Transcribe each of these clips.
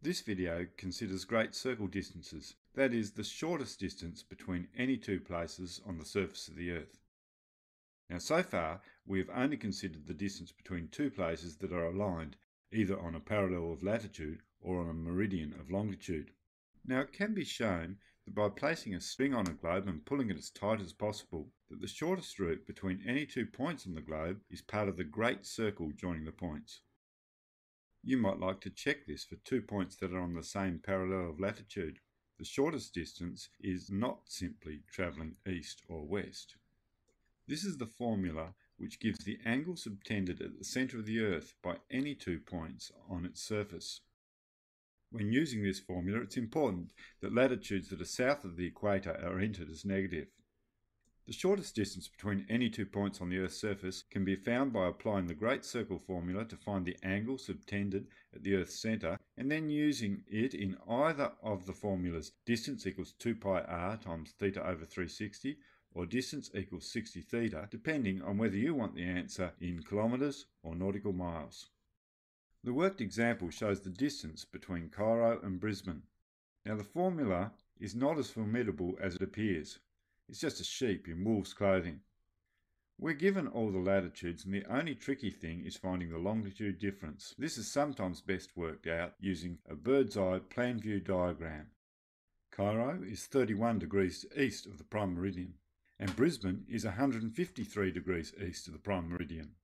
This video considers great circle distances, that is, the shortest distance between any two places on the surface of the Earth. Now so far we have only considered the distance between two places that are aligned either on a parallel of latitude or on a meridian of longitude. Now it can be shown that by placing a string on a globe and pulling it as tight as possible, that the shortest route between any two points on the globe is part of the great circle joining the points. You might like to check this for two points that are on the same parallel of latitude. The shortest distance is not simply travelling east or west. This is the formula which gives the angle subtended at the centre of the Earth by any two points on its surface. When using this formula, it's important that latitudes that are south of the equator are entered as negative. The shortest distance between any two points on the Earth's surface can be found by applying the Great Circle formula to find the angle subtended at the Earth's centre and then using it in either of the formulas distance equals 2 pi r times theta over 360 or distance equals 60 theta depending on whether you want the answer in kilometres or nautical miles. The worked example shows the distance between Cairo and Brisbane. Now the formula is not as formidable as it appears. It's just a sheep in wolf's clothing. We're given all the latitudes and the only tricky thing is finding the longitude difference. This is sometimes best worked out using a bird's eye plan view diagram. Cairo is 31 degrees east of the prime meridian and Brisbane is 153 degrees east of the prime meridian.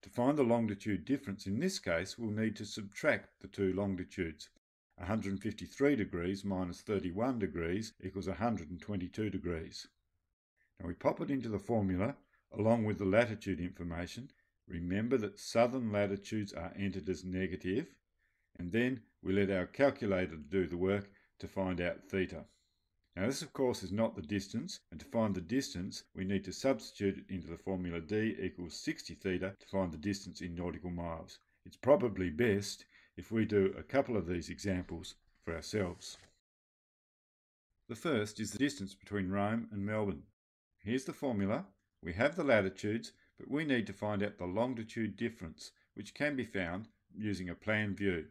To find the longitude difference in this case we'll need to subtract the two longitudes 153 degrees minus 31 degrees equals 122 degrees. Now we pop it into the formula along with the latitude information. Remember that southern latitudes are entered as negative and then we let our calculator do the work to find out theta. Now this of course is not the distance and to find the distance we need to substitute it into the formula d equals 60 theta to find the distance in nautical miles. It's probably best if we do a couple of these examples for ourselves. The first is the distance between Rome and Melbourne. Here's the formula. We have the latitudes, but we need to find out the longitude difference, which can be found using a plan view.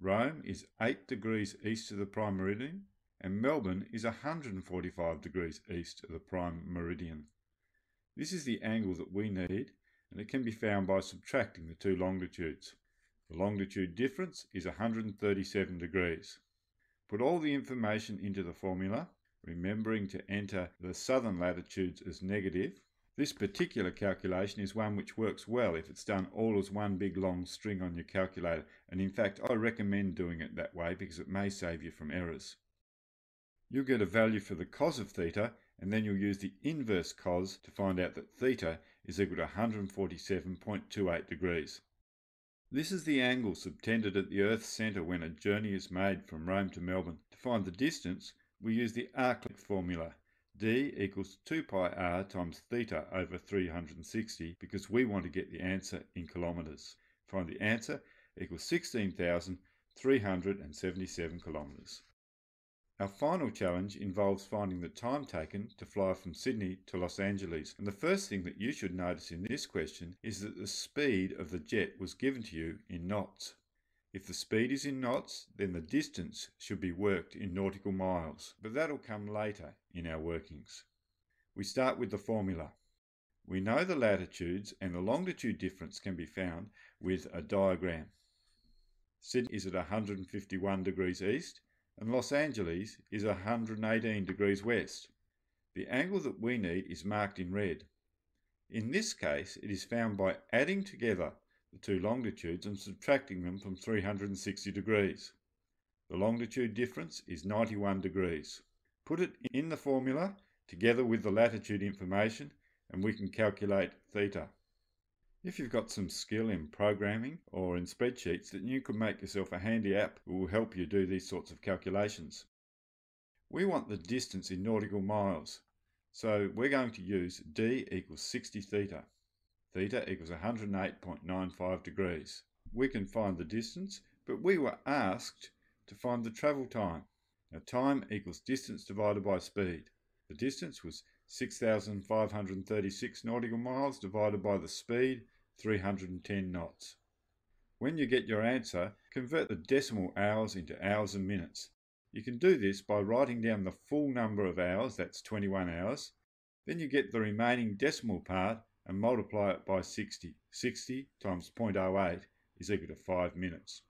Rome is 8 degrees east of the prime meridian, and Melbourne is 145 degrees east of the prime meridian. This is the angle that we need, and it can be found by subtracting the two longitudes. The longitude difference is 137 degrees. Put all the information into the formula, remembering to enter the southern latitudes as negative. This particular calculation is one which works well if it's done all as one big long string on your calculator, and in fact I recommend doing it that way because it may save you from errors. You'll get a value for the cos of theta, and then you'll use the inverse cos to find out that theta is equal to 147.28 degrees. This is the angle subtended at the Earth's centre when a journey is made from Rome to Melbourne. To find the distance, we use the arc formula. d equals 2 pi r times theta over 360 because we want to get the answer in kilometres. Find the answer equals 16,377 kilometres. Our final challenge involves finding the time taken to fly from Sydney to Los Angeles. And the first thing that you should notice in this question is that the speed of the jet was given to you in knots. If the speed is in knots, then the distance should be worked in nautical miles, but that'll come later in our workings. We start with the formula. We know the latitudes and the longitude difference can be found with a diagram. Sydney is at 151 degrees east, and Los Angeles is 118 degrees west. The angle that we need is marked in red. In this case, it is found by adding together the two longitudes and subtracting them from 360 degrees. The longitude difference is 91 degrees. Put it in the formula together with the latitude information and we can calculate theta. If you've got some skill in programming or in spreadsheets, then you could make yourself a handy app that will help you do these sorts of calculations. We want the distance in nautical miles, so we're going to use d equals 60 theta. Theta equals 108.95 degrees. We can find the distance, but we were asked to find the travel time. Now time equals distance divided by speed. The distance was 6,536 nautical miles divided by the speed, 310 knots. When you get your answer, convert the decimal hours into hours and minutes. You can do this by writing down the full number of hours, that's 21 hours. Then you get the remaining decimal part and multiply it by 60. 60 times 0.08 is equal to 5 minutes.